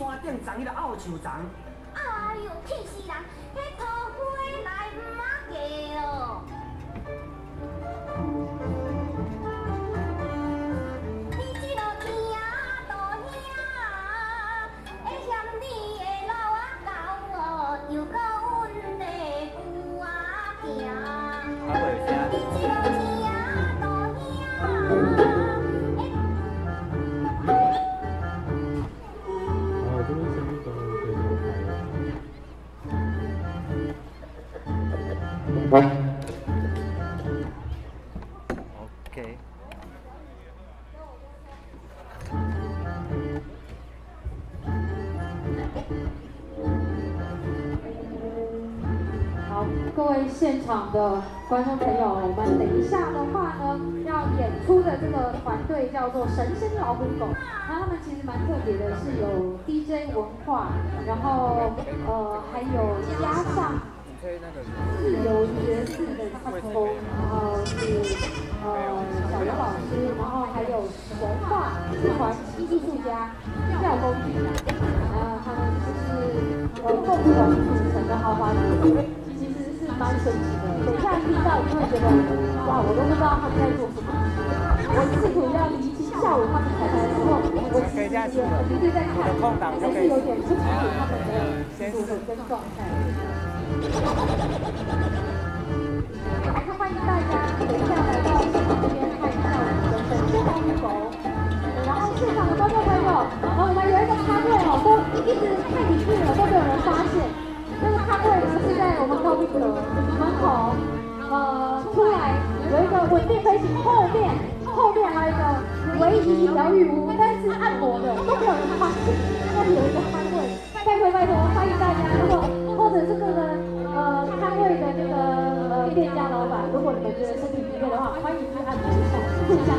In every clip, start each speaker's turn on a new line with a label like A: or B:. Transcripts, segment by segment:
A: 山顶长迄个奥树长。
B: 哎呦，气死人！迄土花来唔啊嫁哦。
C: 场的观众朋友，我们等一下的话呢，要演出的这个团队叫做神仙老虎狗。那他们其实蛮特别的，是有 DJ 文化，然后呃还有加上自由爵士的唱风，然后是呃小刘老师，然后还有神话传奇艺术家廖公举，呃他们就是呃共同组成的豪华组合。蛮神奇的，等一下听到你会觉得，哇，我都不知道他们在做什么。我试图要厘清下午他们彩排的时候，我其实也一直在看，还是有点不清楚他们的组合跟状态。还是欢迎大家等一下来到现场这边看一下我们的神仙猫狗。然后现场的观众朋友，然后我们有一个插队哦，都一直太隐蔽了，都没有人发现。这个摊位呢是在我们高宾阁门口，呃，出来有一个稳定飞行，后面后面还有一个唯一疗愈屋，但是按摩的都没有人发现，那里有一个摊位，拜托拜托，欢迎大家，如果或者是这个呃摊位的这个呃店家老板，如果你们觉得身体疲惫的话，欢迎去按摩一下，互相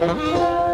D: Música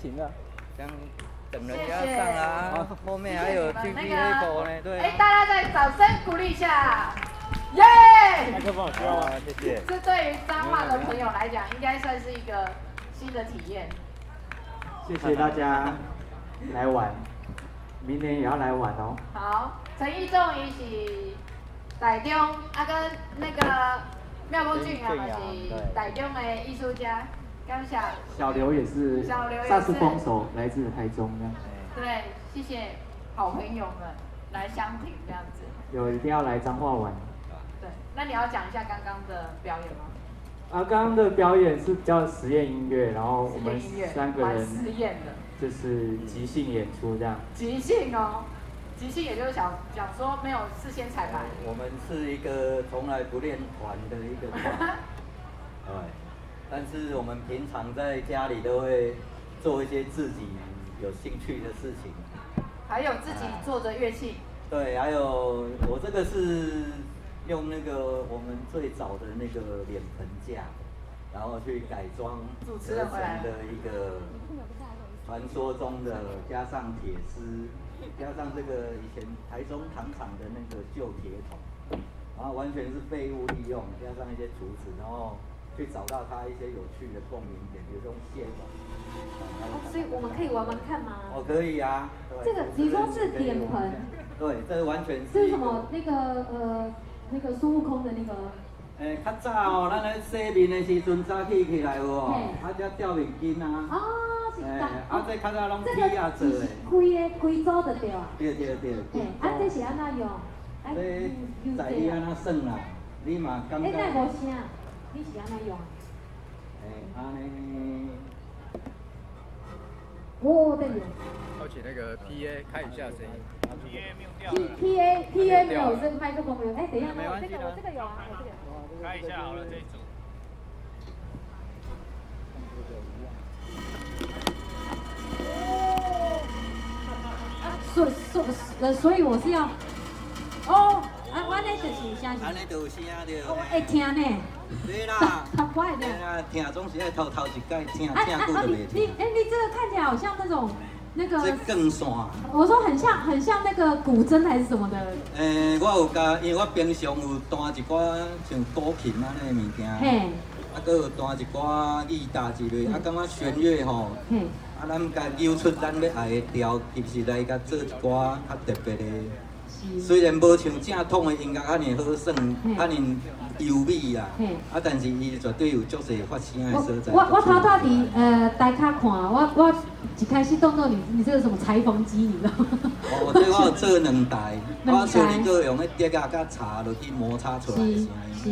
D: 停了？
E: 这样等人家上啊，后面还有 T V
F: 那
E: level
F: 个
E: 呢，对
F: 哎，
E: 啊。
F: 大家再掌声鼓励一下，耶！
D: 麦克风有需要吗？
E: 啊，谢谢。
F: 这对于彰化的朋友来讲，应该算是一个新的体验。
G: 谢谢大家来玩，明年也要来玩哦。
F: 好，陈义仲伊是台中，啊跟那个廖光俊啊嘛是台中的艺术家，感谢。
G: 小刘也是
F: 小刘也是
G: 萨克斯风手，来自台中的，
F: 对，谢谢好朋友们来相挺这样子。
G: 有一定要来彰化玩。
F: 对，那你要讲一下刚刚的表演吗？
G: 啊，刚刚的表演是比较实验音乐，然后我们三个人
F: 蛮实验的，
G: 就是即兴演出这样。
F: 即兴哦，即兴也就是想讲说没有事先彩排。
E: 我们是一个从来不练团的一个团，对，但是我们平常在家里都会做一些自己有兴趣的事情。
F: 还有自己做的乐器，
E: 对，还有我这个是用那个我们最早的那个脸盆架，然后去改装
F: 主持
E: 合成的一个传说中的，加上铁丝，加上这个以前台中糖厂的那个旧铁桶，然后完全是废物利用，加上一些竹子，然后去找到它一些有趣的共鸣点，比如说线管。
C: 所以我们可以玩玩看吗？
E: 哦，可以啊。
C: 这个你说是点盆，
E: 对，这完全
C: 是
E: 是什
C: 么那个呃那个孙悟空的那个
E: 诶，较早哦，咱咧洗面的时阵早起起来有哦
C: 嘿，
E: 啊只吊面巾啊，
C: 啊是
E: 诶，
C: 当
E: 啊这较早拢
C: 这
E: 铁啊做的，
C: 个是开的开对啊，
E: 对对对。
C: 嘿，啊这是安怎用？哎
E: 这在你安那算啦？你嘛感觉。诶？
C: 那无声，你是安怎用？
E: 诶，安尼，
C: 我对有。
D: 要请那个 PA 开一下声音。
C: P P A P A 没有这个麦克风没有，哎，等一下，
E: 没关系的
C: 这个我这个有啊，我这个有。
D: 开一下好了，这一组。
C: 所所呃，所以我是要，哦，啊，我那就是声
E: 安尼就有声
C: 我
E: 着。
C: 会听呢，
E: 对啦，
C: 他快的。
E: 对啦，听总是爱偷偷一盖，听
C: 哎
E: 听久
C: 啊，
E: 就袂
C: 你你。哎，你这个看起来好像那种那个
E: 这
C: 个，
E: 更线。
C: 我说很像很像那个古筝还是什么的，
E: 诶，我有加，因为我平常有弹一寡像古琴啊那个物件，
C: 嘿，
E: 啊，搁有弹一寡吉他之类，啊，感觉弦乐吼。
C: 嘿，
E: 啊，咱家揪出咱要爱的调，其实来甲做一寡较特别的？
C: 是，
E: 虽然无像正统的音乐安尼好耍，安尼优美啊，啊，但是伊绝对有足侪发声的所在。
C: 我我偷偷伫呃台卡看，我我一开始动作你你这个什么裁缝机，你知道吗？
E: 我有做两台，我做你个用迄碟啊甲茶落去摩擦出来的
C: 是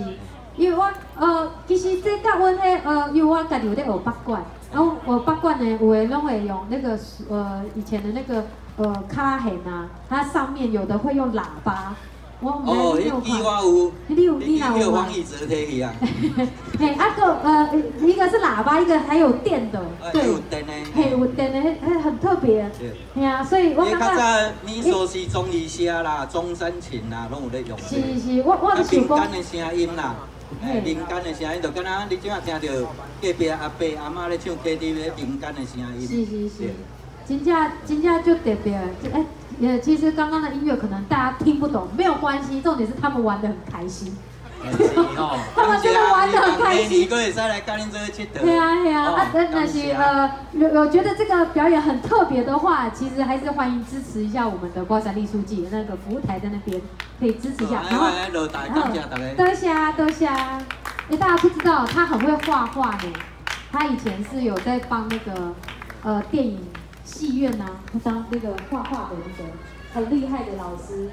C: 因为我呃，其实这甲阮迄呃，因为我家己有咧学八管，然后我八卦呢，有的拢会用那个呃以前的那个呃卡拉黑啊，它上面有的会用喇叭，我唔
E: 哦，
C: 知你有
E: 迄支
C: 看。
E: 我有，
C: 你有
E: 你
C: 哪有啊
E: 方？义哲摕去啊？
C: 嘿，啊个呃，一个是喇叭，一个还有电的，
E: 啊，
C: 对
E: 有，电的。
C: 嘿，有电的，迄迄很特别。
E: 对。
C: 嘿啊，所以我
E: 因为较
C: 感觉
E: 你说是中医声啦、中山琴啦，拢有咧用。
C: 是是，我我
E: 啊，
C: 就想讲
E: 民间。的声音啦，
C: 嘿
E: 嘿，民间的声音就敢若你即马听到隔壁阿伯阿妈咧唱 KTV 民间的声音。
C: 是是是
E: 对，
C: 金价金价就特别，这哎也其实刚刚的音乐可能大家听不懂，没有关系，重点是他们玩的很开心。他们真的玩得很开心
E: 你个会使来跟恁做佚佗。
C: 对啊对啊，啊那那
E: 感
C: 些呃有有觉得这个表演很特别的话，其实还是欢迎支持一下我们的瓜山丽书记那个服务台在那边可以支持一下，然后。多谢啊多谢啊，哎大家不知道他很会画画呢，他以前是有在帮那个呃电影戏院呐、他当那个画画的那个很厉害的老师。